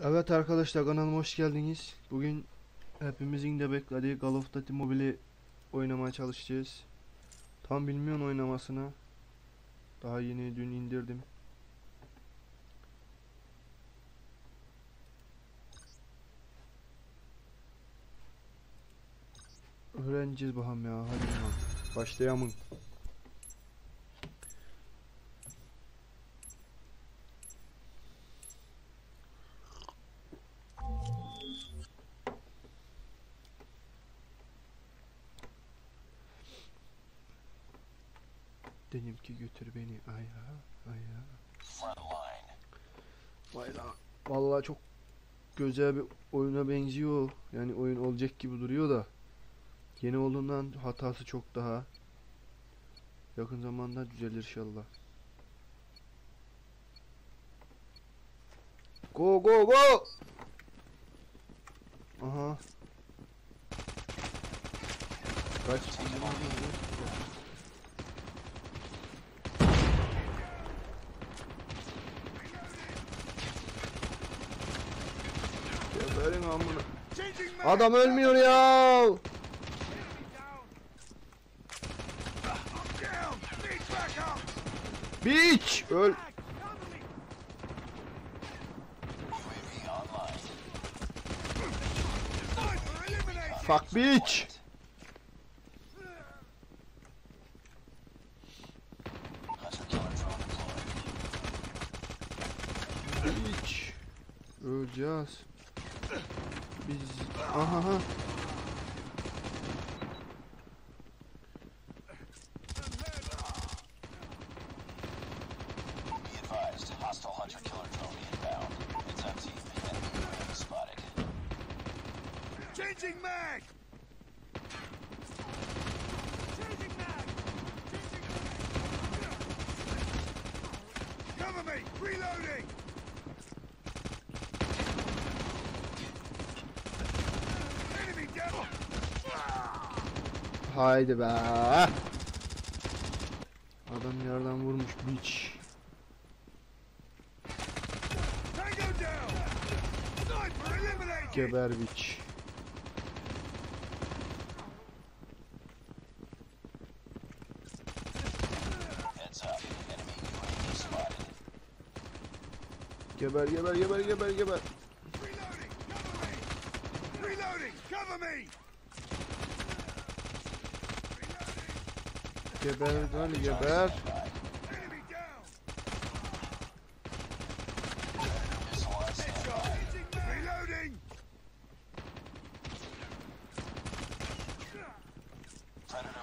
Evet arkadaşlar kanalıma hoş geldiniz. Bugün hepimizin de beklediği Call of Duty Mobile'i oynamaya çalışacağız. Tam bilmiyorum oynamasını. Daha yeni dün indirdim. Öğreneceğiz bakalım ya. Hadi bakalım. Başlayalım. Ki götür beni aya aya. Vay lan. Vallahi çok güzel bir oyuna benziyor. Yani oyun olacak gibi duruyor da. Yeni olduğundan hatası çok daha. Yakın zamanda düzelir inşallah. Go go go! Aha. Kaç? Geberin amına. Adam ölmüyor ya. Beach öl. Fuck bitch. Bitch. Öleceğiz. It's empty. Enemy UAV spotted. Changing mag! Changing mag! Cover me! Reloading! Haydi be. Adam yerden vurmuş eliminated! Geber spotted. Geber geber geber geber geber. Reloading! Cover me! Reloading! Cover me! Geber lan geber. Enemy down! Missile on standby. Changing mag! Reloading! Predator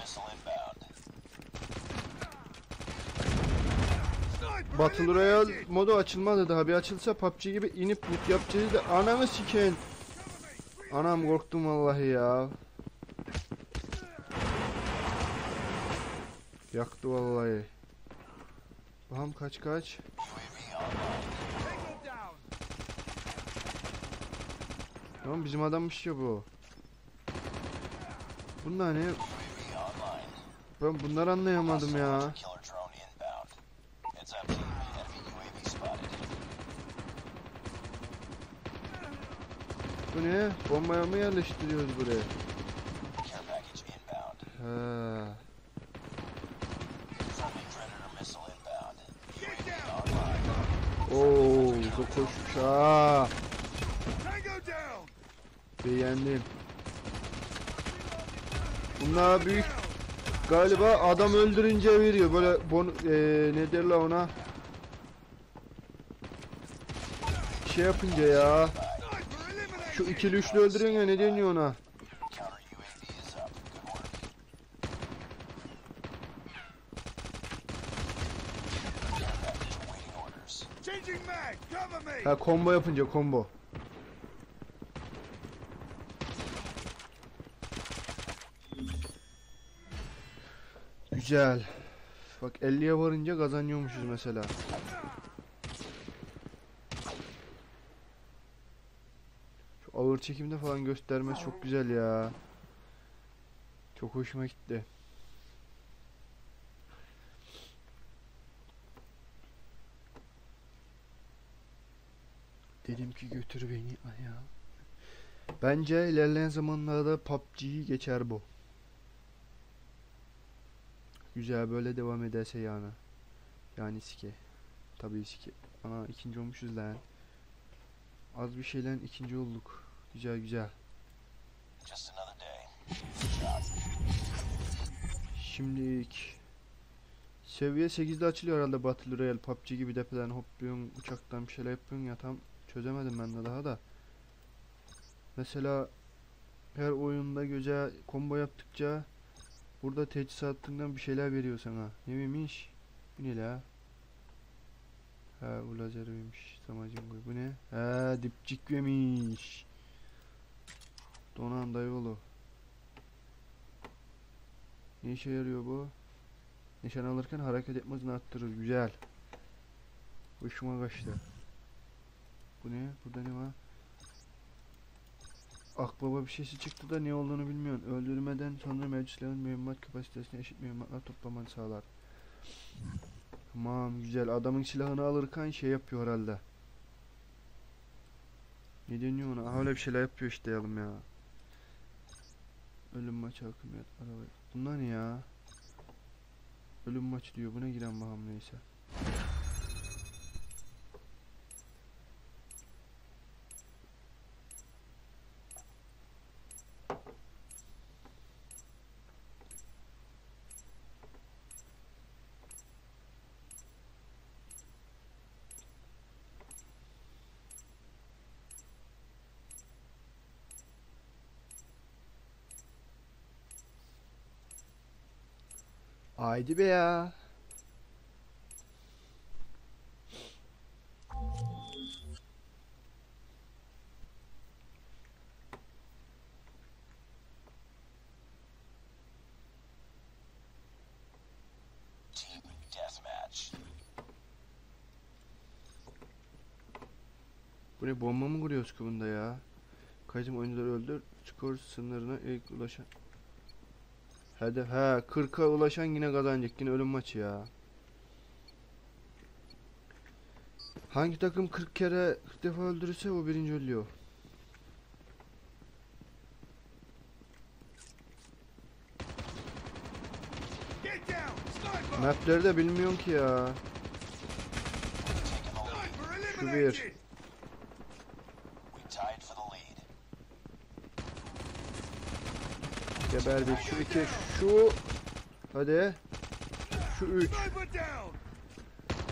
missile inbound. Sniper Battle Royale modu açılmadı daha bir açılsa PUBG gibi inip loot yapacağız da ananı siken. Anam korktum vallahi ya. Yaktı vallahi. Bakalım kaç kaç. Tamam bizim adammış ya bu. Bunlar ne? Ben bunları anlayamadım ya. Bu ne? Bombaya mı yerleştiriyoruz buraya? Care Oo, çok koşmuş ha. Beğendim. Bunlar büyük galiba adam öldürünce veriyor böyle bon eee ne derler ona şey yapınca ya şu ikili üçlü öldürüyorsun ya ne deniyor ona ha combo yapınca combo güzel bak 50'ye varınca kazanıyormuşuz mesela Şu ağır çekimde falan göstermesi çok güzel ya. Çok hoşuma gitti. Dedim ki götür beni aya. Bence ilerleyen zamanlarda PUBG'yi geçer bu. Güzel böyle devam ederse yani. Yani sike. Tabii sike. Ana ikinci olmuşuz lan. Az bir şeyle ikinci olduk. Güzel güzel. Şimdilik seviye 8'de açılıyor herhalde Battle Royale PUBG gibi tepeden hopluyorsun uçaktan bir şeyler yapıyorsun ya tam çözemedim ben de daha da. Mesela her oyunda göze combo yaptıkça burada teçhizatından bir şeyler veriyor sana. Ne miymiş? Bu ne la? Ha bu lazeriymiş. Zamacın koy. Bu ne? Ha dipçik yemiş. Donan dayıoğlu. Ne işe yarıyor bu? Nişan alırken hareket etme hızını arttırır. Güzel. Hoşuma kaçtı. Bu ne? Burada ne var? Akbaba bir şeysi çıktı da ne olduğunu bilmiyorsun. Öldürmeden sonra mevcut silahın mühimmat kapasitesine eşit mühimmatlar toplamanı sağlar. Tamam güzel. Adamın silahını alırken şey yapıyor herhalde. Ne deniyor ona? Aha, öyle bir şeyler yapıyor işte yalım ya. Ölüm maçı hakimiyet araba. Bunlar ne ya? Ölüm maçı diyor. Buna giren bakalım neyse. Haydi be ya. Bu ne bomba mı kuruyoruz ki ya? Kaçım oyuncuları öldür. Skor sınırına ilk ulaşan. Hadi ha 40'a ulaşan yine kazanacak. Yine ölüm maçı ya. Hangi takım 40 kere 40 defa öldürürse o birinci! Sniper! Mapleri de bilmiyorum ki ya. Şu bir. Geberdik. Şu iki. Şu. Hadi. Şu üç.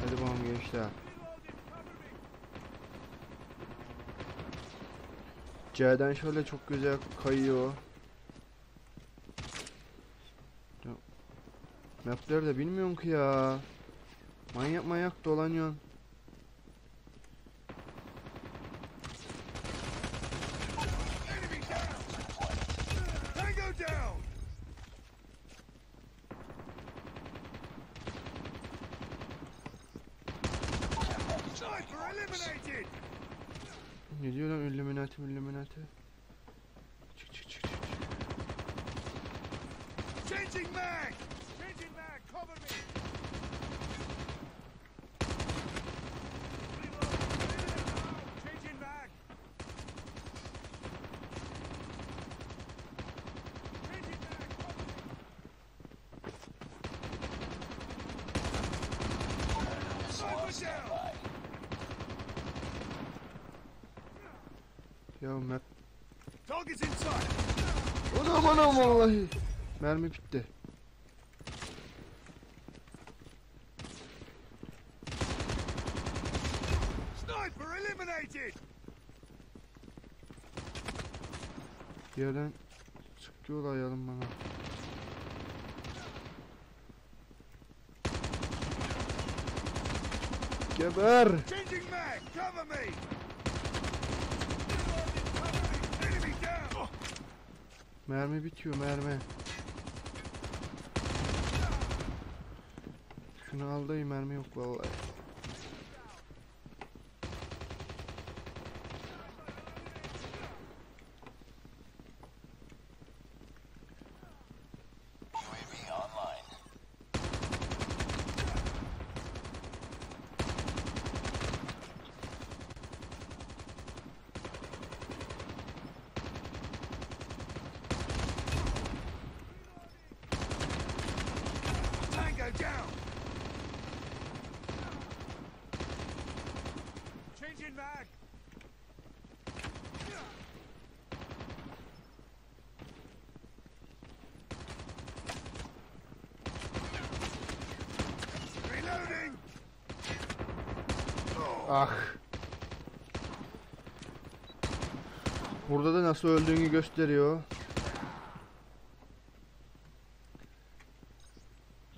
Hadi bakalım gençler. C'den şöyle çok güzel kayıyor. Mapleri de bilmiyorum ki ya. Manyak manyak dolanıyorsun. Ne diyor lan Illuminati Illuminati. Çık çık çık çık. Changing mag! Changing mag, cover me! Changing mag! Changing mag, cover me! Sniper down! Bye. Ya inside! Anam anam vallahi. Mermi bitti. Bir yerden sıkıyorlar yalım bana. Geber. Changing mag, cover me! Mermi bitiyor mermi. Şunu al dayı mermi yok vallahi. Ah. Burada da nasıl öldüğünü gösteriyor.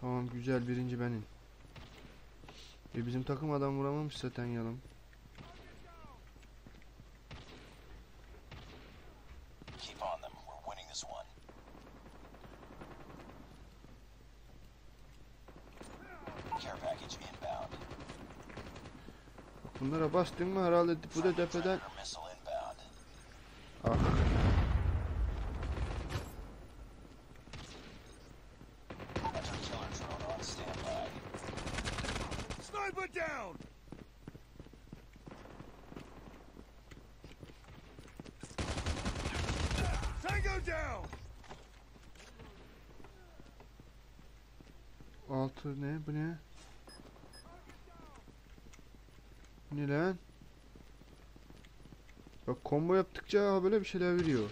Tamam güzel birinci benim. E bizim takım adam vuramamış zaten yanım. Bastın mı herhalde bu da tepeden. Ah. Altı ne bu ne? Bu Ne lan? Bak combo yaptıkça böyle bir şeyler veriyor.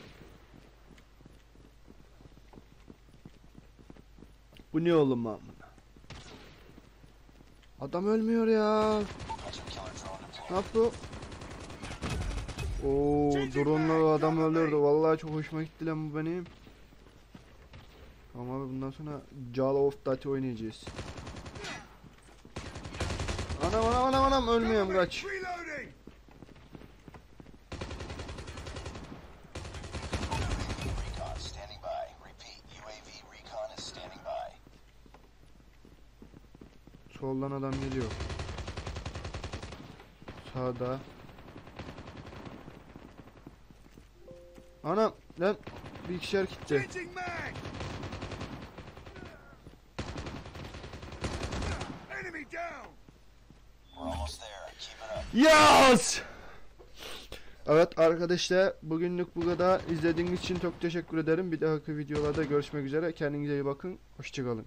Bu ne oğlum amına? Adam ölmüyor ya. Ne yaptı? Oo, drone'la adam öldürdü. Vallahi çok hoşuma gitti lan bu benim. Ama bundan sonra Jala of Dati oynayacağız. Anam anam anam anam ölmüyorum kaç. Soldan adam geliyor. Sağda. Anam lan ikişer gitti. Yes! Evet arkadaşlar bugünlük bu kadar. İzlediğiniz için çok teşekkür ederim. Bir dahaki videolarda görüşmek üzere. Kendinize iyi bakın. Hoşçakalın.